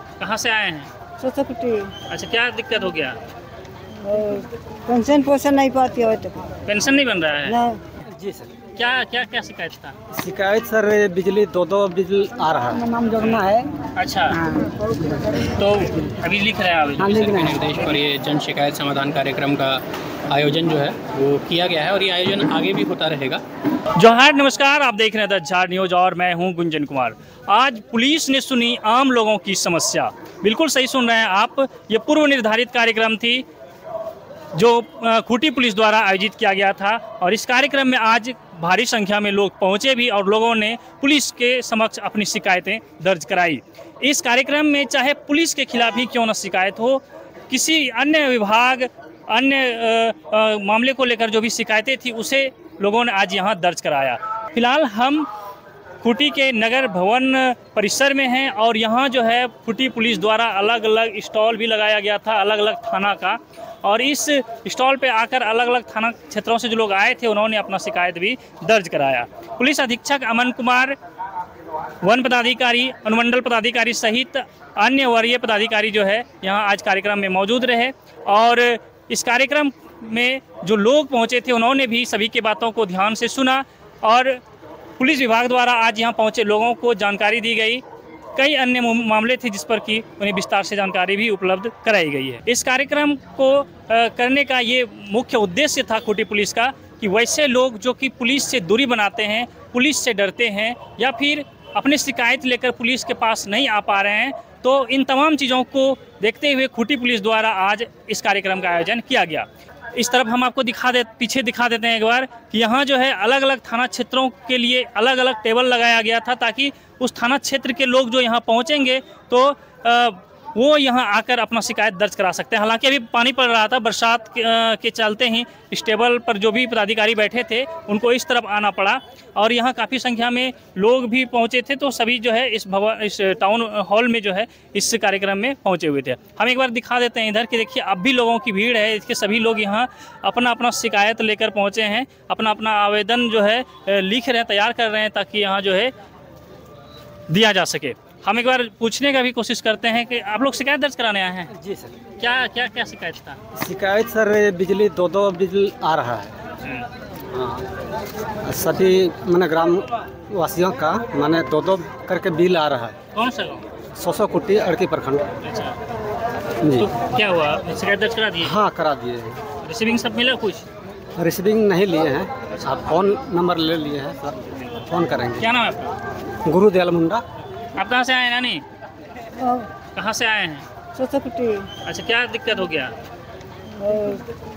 कहाँ से आए हैं? अच्छा क्या दिक्कत हो गया? पेंशन पोषण नहीं पाती है तो पेंशन नहीं बन रहा है? ना। जी सर। क्या क्या क्या शिकायत था? शिकायत सर बिजली दो दो बिजली आ रहा है। नाम जोड़ना है। अच्छा। तो अभी लिख रहे हैं हाँ, लिख रहे हैं। निर्देश पर ये जन शिकायत समाधान कार्यक्रम का आयोजन जो है वो किया गया है और ये आयोजन आगे भी होता रहेगा। जोहार नमस्कार। आप देख रहे हैं द झार न्यूज़ और मैं हूँ गुंजन कुमार। आज पुलिस ने सुनी आम लोगों की समस्या। बिल्कुल सही सुन रहे हैं आप। ये पूर्व निर्धारित कार्यक्रम थी। जो खूटी पुलिस द्वारा आयोजित किया गया था और इस कार्यक्रम में आज भारी संख्या में लोग पहुँचे भी और लोगों ने पुलिस के समक्ष अपनी शिकायतें दर्ज कराई। इस कार्यक्रम में चाहे पुलिस के खिलाफ ही क्यों न शिकायत हो, किसी अन्य विभाग, अन्य मामले को लेकर जो भी शिकायतें थी, उसे लोगों ने आज यहाँ दर्ज कराया। फ़िलहाल हम खूंटी के नगर भवन परिसर में हैं और यहाँ जो है खूंटी पुलिस द्वारा अलग अलग स्टॉल भी लगाया गया था अलग अलग थाना का। और इस स्टॉल पे आकर अलग अलग थाना क्षेत्रों से जो लोग आए थे, उन्होंने अपना शिकायत भी दर्ज कराया। पुलिस अधीक्षक अमन कुमार, वन पदाधिकारी, अनुमंडल पदाधिकारी सहित अन्य वरीय पदाधिकारी जो है, यहाँ आज कार्यक्रम में मौजूद रहे। और इस कार्यक्रम में जो लोग पहुँचे थे, उन्होंने भी सभी के बातों को ध्यान से सुना और पुलिस विभाग द्वारा आज यहाँ पहुँचे लोगों को जानकारी दी गई। कई अन्य मामले थे जिस पर कि उन्हें विस्तार से जानकारी भी उपलब्ध कराई गई है। इस कार्यक्रम को करने का ये मुख्य उद्देश्य था खूटी पुलिस का कि वैसे लोग जो कि पुलिस से दूरी बनाते हैं, पुलिस से डरते हैं या फिर अपनी शिकायत लेकर पुलिस के पास नहीं आ पा रहे हैं तो इन तमाम चीज़ों को देखते हुए खूंटी पुलिस द्वारा आज इस कार्यक्रम का आयोजन किया गया। इस तरफ़ हम आपको दिखा दे, पीछे दिखा देते हैं एक बार कि यहाँ जो है अलग अलग थाना क्षेत्रों के लिए अलग अलग टेबल लगाया गया था ताकि उस थाना क्षेत्र के लोग जो यहाँ पहुँचेंगे तो वो यहाँ आकर अपना शिकायत दर्ज करा सकते हैं। हालाँकि अभी पानी पड़ रहा था बरसात के, चलते ही इस टेबल पर जो भी पदाधिकारी बैठे थे उनको इस तरफ़ आना पड़ा और यहाँ काफ़ी संख्या में लोग भी पहुँचे थे तो सभी जो है इस भवन इस टाउन हॉल में जो है इस कार्यक्रम में पहुँचे हुए थे। हम एक बार दिखा देते हैं इधर कि देखिए अब भी लोगों की भीड़ है इसके सभी लोग यहाँ अपना अपना शिकायत लेकर पहुँचे हैं अपना अपना आवेदन जो है लिख रहे हैं तैयार कर रहे हैं ताकि यहाँ जो है दिया जा सके। हम एक बार पूछने का भी कोशिश करते हैं कि आप लोग शिकायत दर्ज कराने आए हैं? जी सर। क्या क्या क्या शिकायत था? शिकायत सर बिजली दो दो बिजली आ रहा है। हाँ। सभी मैंने ग्राम वासियों का मैंने दो दो करके बिल आ रहा है। कौन सा गाँव? सौ सौ कुटी अड़की प्रखंड। अच्छा। जी। तो क्या हुआ? शिकायत दर्ज करा दिए? हाँ करा दिए। रिसीविंग सब मिला कुछ? रिसीविंग नहीं लिए हैं। आप फ़ोन नंबर ले लिए हैं सर। फ़ोन करेंगे। क्या नाम है आपका? गुरुदयाल मुंडा। आप कहाँ से आए नानी? कहाँ से आए हैं? अच्छा क्या दिक्कत हो गया?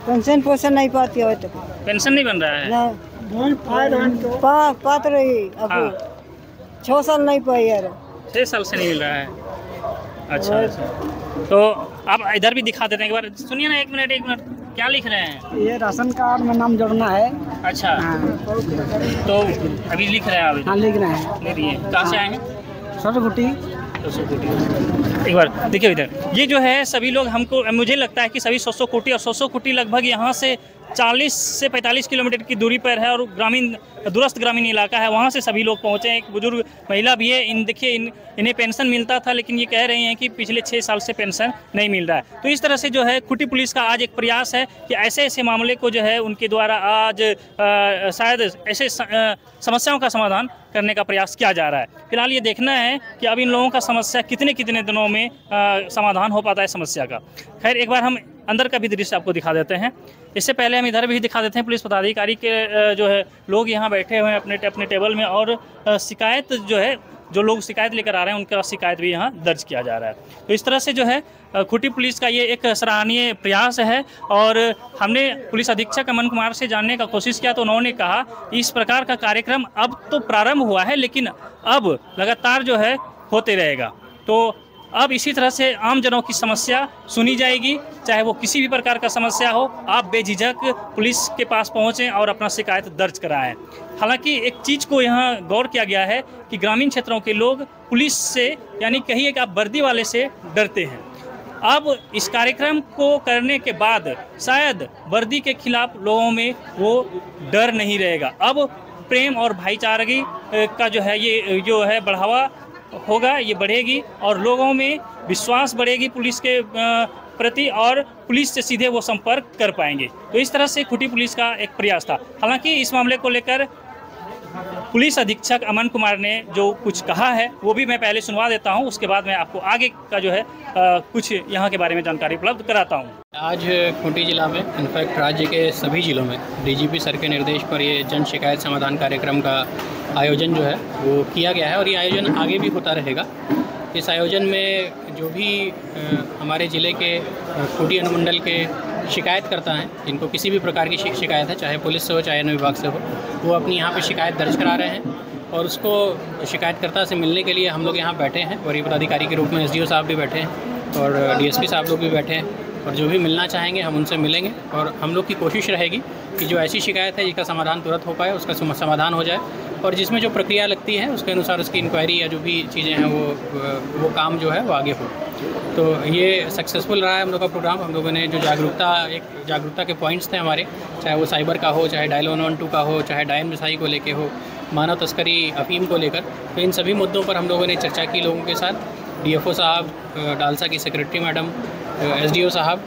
पेंशन पोषण नहीं पाती है तो पेंशन नहीं बन रहा है? ना। पा पात रही अब। हाँ। छः साल नहीं पाई यार। छः साल से नहीं मिल रहा है। अच्छा अच्छा। तो आप इधर भी दिखा देते हैं एक बार। सुनिए ना एक मिनट एक मिनट। क्या लिख रहे हैं? ये राशन कार्ड में नाम जोड़ना है। अच्छा। हाँ। तो अभी लिख रहे हैं आवेदन हाँ लिख रहे हैं। कहाँ से आए हैं? दो एक बार, देखिए इधर, ये जो है, सभी लोग हमको, मुझे लगता है कि सभी सौ सौ कोटी और सौ सौ कोटी लगभग यहाँ से 40 से 45 किलोमीटर की दूरी पर है और ग्रामीण दूरस्थ ग्रामीण इलाका है, वहाँ से सभी लोग पहुँचे एक बुज़ुर्ग महिला भी है, इन देखिए, इन, इन्हें पेंशन मिलता था, लेकिन ये कह रही हैं कि पिछले छः साल से पेंशन नहीं मिल रहा है। तो इस तरह से जो है, खुटी पुलिस का आज एक प्रयास है कि ऐसे ऐसे मामले को जो है, उनके द्वारा आज शायद ऐसे समस्याओं का समाधान करने का प्रयास किया जा रहा है। फ़िलहाल ये देखना है कि अब इन लोगों का समस्या कितने कितने दिनों में समाधान हो पाता है समस्या का। खैर, एक बार हम अंदर का भी दृश्य आपको दिखा देते हैं। इससे पहले हम इधर भी दिखा देते हैं, पुलिस पदाधिकारी के जो है, लोग यहाँ बैठे हुए हैं अपने अपने टेबल में और शिकायत जो है, जो लोग शिकायत लेकर आ रहे हैं, उनका शिकायत भी यहाँ दर्ज किया जा रहा है। तो इस तरह से जो है खूंटी पुलिस का ये एक सराहनीय प्रयास है और हमने पुलिस अधीक्षक अमन कुमार से जानने का कोशिश किया तो उन्होंने कहा, इस प्रकार का कार्यक्रम अब तो प्रारंभ हुआ है, लेकिन अब लगातार जो है, होते रहेगा। तो अब इसी तरह से आम जनों की समस्या सुनी जाएगी, चाहे वो किसी भी प्रकार का समस्या हो, आप बेझिझक पुलिस के पास पहुँचें और अपना शिकायत दर्ज कराएँ। हालाँकि एक चीज़ को यहाँ गौर किया गया है कि ग्रामीण क्षेत्रों के लोग पुलिस से, यानी कहिए कि आप वर्दी वाले से डरते हैं। अब इस कार्यक्रम को करने के बाद शायद वर्दी के खिलाफ लोगों में वो डर नहीं रहेगा। अब प्रेम और भाईचारगी का जो है ये, जो है बढ़ावा होगा ये बढ़ेगी और लोगों में विश्वास बढ़ेगी पुलिस के प्रति और पुलिस से सीधे वो संपर्क कर पाएँगे। तो इस तरह से खुटी पुलिस का एक प्रयास था। हालाँकि इस मामले को लेकर पुलिस अधीक्षक अमन कुमार ने जो कुछ कहा है वो भी मैं पहले सुनवा देता हूँ उसके बाद मैं आपको आगे का जो है अ, कुछ यहाँ के बारे में जानकारी उपलब्ध कराता हूँ। आज खूंटी जिला में इनफैक्ट राज्य के सभी जिलों में डीजीपी सर के निर्देश पर ये जन शिकायत समाधान कार्यक्रम का आयोजन जो है, वो किया गया है और ये आयोजन आगे भी होता रहेगा। इस आयोजन में जो भी हमारे ज़िले के खूंटी अनुमंडल के शिकायतकर्ता हैं, जिनको किसी भी प्रकार की शिकायत है, चाहे पुलिस से हो, चाहे अन्य विभाग से हो, वो अपनी यहाँ पे शिकायत दर्ज करा रहे हैं और उसको शिकायतकर्ता से मिलने के लिए हम लोग यहाँ बैठे हैं। वरीय पदाधिकारी के रूप में एसडीओ साहब भी बैठे हैं और डीएसपी साहब लोग भी बैठे हैं। और जो भी मिलना चाहेंगे, हम उनसे मिलेंगे और हम लोग की कोशिश रहेगी कि जो ऐसी शिकायत है जिसका समाधान तुरंत हो पाए, उसका समाधान हो जाए और जिसमें जो प्रक्रिया लगती है, उसके अनुसार उसकी इंक्वायरी या जो भी चीज़ें हैं, वो वो काम जो है, वो आगे हो। तो ये सक्सेसफुल रहा है हम लोग का प्रोग्राम हम लोगों ने जो जागरूकता, एक जागरूकता के पॉइंट्स थे हमारे, चाहे वो साइबर का हो, चाहे डायल वन वन टू का हो, चाहे डायन मिसाई को लेके हो, मानव तस्करी, अफीम को लेकर तो इन सभी मुद्दों पर हम लोगों ने चर्चा की लोगों के साथ। डीएफओ साहब डालसा की सेक्रेटरी मैडम एसडीओ साहब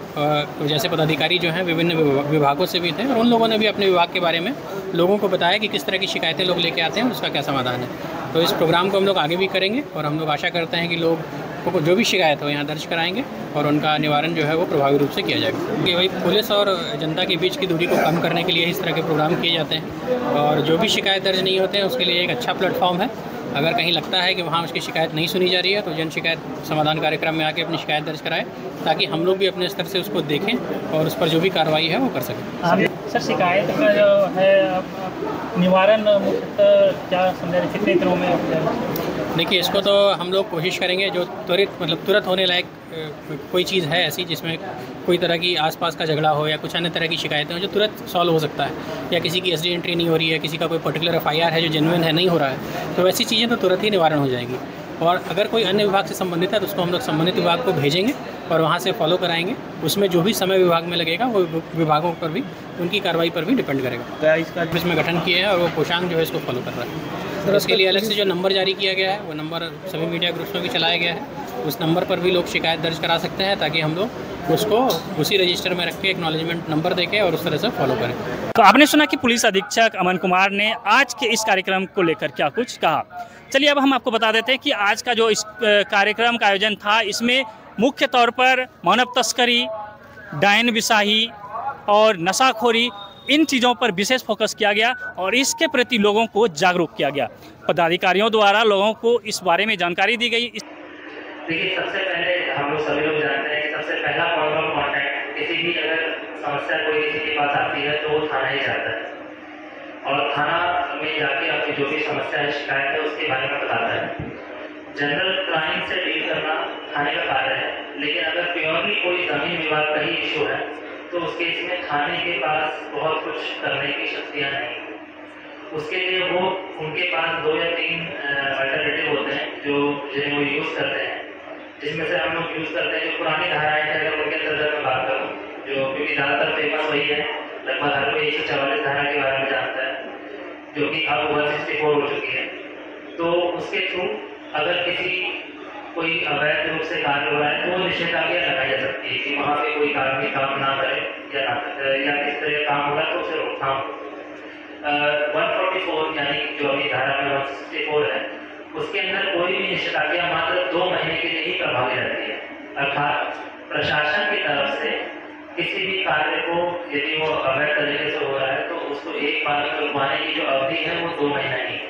जैसे पदाधिकारी जो हैं, विभिन्न विभागों से भी थे और उन लोगों ने भी अपने विभाग के बारे में लोगों को बताया कि किस तरह की शिकायतें लोग लेके आते हैं उसका क्या समाधान है। तो इस प्रोग्राम को हम लोग आगे भी करेंगे और हम लोग आशा करते हैं कि लोग को जो भी शिकायत हो, यहाँ दर्ज कराएँगे और उनका निवारण जो है, वो प्रभावी रूप से किया जाएगा। कि भाई पुलिस और जनता के बीच की दूरी को कम करने के लिए इस तरह के प्रोग्राम किए जाते हैं और जो भी शिकायत दर्ज नहीं होते हैं, उसके लिए एक अच्छा प्लेटफॉर्म है अगर कहीं लगता है कि वहाँ उसकी शिकायत नहीं सुनी जा रही है तो जन शिकायत समाधान कार्यक्रम में आके अपनी शिकायत दर्ज कराएँ ताकि हम लोग भी अपने स्तर से उसको देखें और उस पर जो भी कार्रवाई है वो कर सकें। सर शिकायत का जो है निवारण मुख्यतः क्या समझा कितने दिनों में देखिए, इसको तो हम लोग कोशिश करेंगे जो त्वरित मतलब तुरंत होने लायक कोई चीज़ है ऐसी जिसमें कोई तरह की आसपास का झगड़ा हो या कुछ अन्य तरह की शिकायतें हो जो तुरंत सॉल्व हो सकता है या किसी की एस एंट्री नहीं हो रही है, किसी का कोई पर्टिकुलर एफ़ है जो जेनुअन है, नहीं हो रहा है तो वैसी चीज़ें तो तुरंत ही निवारण हो जाएगी। और अगर कोई अन्य विभाग से संबंधित है तो उसको हम लोग संबंधित विभाग को भेजेंगे और वहाँ से फॉलो कराएँगे। उसमें जो भी समय विभाग में लगेगा, वो विभागों पर भी, उनकी कार्रवाई पर भी डिपेंड करेगा। इसका इसमें गठन किया है और वो कोषांग जो है इसको फॉलो कर रहा है। सर उसके लिए अलग से जो नंबर जारी किया गया है, वो नंबर सभी मीडिया ग्रुप्स में भी चलाया गया है। उस नंबर पर भी लोग शिकायत दर्ज करा सकते हैं, ताकि हम लोग उसको उसी रजिस्टर में रख के एक्नॉलेजमेंट नंबर देके और उस तरह से फॉलो करें। तो आपने सुना कि पुलिस अधीक्षक अमन कुमार ने आज के इस कार्यक्रम को लेकर क्या कुछ कहा। चलिए अब हम आपको बता देते हैं कि आज का जो इस कार्यक्रम का आयोजन था इसमें मुख्य तौर पर मानव तस्करी डायन बिसाही और नशाखोरी इन चीज़ों पर विशेष फोकस किया गया और इसके प्रति लोगों को जागरूक किया गया। पदाधिकारियों द्वारा लोगों को इस बारे में जानकारी दी गई। इस देखिए सबसे पहले हम लोग सभी लोग जानते हैं किसी भी अगर समस्या कोई किसी के पास आती है तो वो थाना ही जाता है। और थाना में जाके अपनी जो भी समस्या है, शिकायत है, उसके बारे में बताता है। जनरल क्राइम से डील करना थाने का कार्य है, लेकिन अगर प्योरली कोई ज़मीन विवाद का ही इशू है तो उस केस में थाने के पास बहुत कुछ करने की शक्तियाँ नहीं उसके लिए वो, उनके पास दो या तीन अल्टरनेटिव होते हैं, जो जिन्हें वो यूज़ करते हैं। जिसमें से हम लोग यूज़ करते हैं, जो पुरानी धाराएँ थे अगर उनके अंतर्गत में बात करूँ क्योंकि ज़्यादातर फ़ेमस वही है। लगभग हर कोई एक सौ चवालीस धारा के बारे में जानता है, जो कि अब वन सिक्सटी फोर हो चुकी है। तो उसके थ्रू अगर किसी कोई अवैध रूप से कार्य हो रहा है तो निषेधाज्ञा लगाई जा सकती है कि वहाँ पे कोई कार्य काम ना करे या ना या किस तरह काम होगा तो उसे रोकथाम वन फोर्टी फोर यानी जो अभी धारा में वन सिक्सटी फोर है, उसके अंदर कोई भी निषेधाज्ञा मात्र दो महीने के लिए ही प्रभावी रहती है। अर्थात प्रशासन की तरफ़ से किसी भी कार्य को यदि वो अवैध तरीके से हो रहा है तो उसको एक बार में रुकवाने की जो अवधि है वो दो महीना ही है।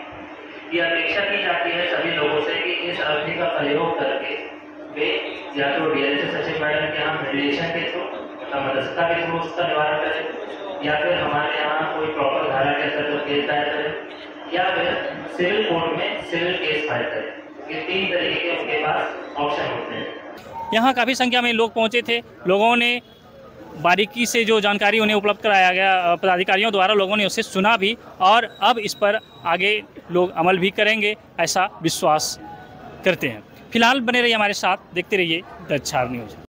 ये अपेक्षा की जाती है सभी लोगों से कि इस अवधि का प्रयोग करके वे या तो डीएलएस सचिव मैडम के यहाँ मेडिएशन के थ्रू मतलब मदस्ता के थ्रू उसका निवारण करें, या फिर हमारे यहाँ कोई प्रॉपर धारा के अंतर्गत केस दायर करें, या फिर सिविल कोर्ट में सिविल केस फ़ाइल करें। ये तीन तरीके के उनके पास ऑप्शन होते हैं। यहाँ काफ़ी संख्या में लोग पहुँचे थे। लोगों ने बारीकी से जो जानकारी उन्हें उपलब्ध कराया गया पदाधिकारियों द्वारा लोगों ने उसे सुना भी और अब इस पर आगे लोग अमल भी करेंगे, ऐसा विश्वास करते हैं। फ़िलहाल बने रहिए हमारे साथ, देखते रहिए द चार न्यूज़।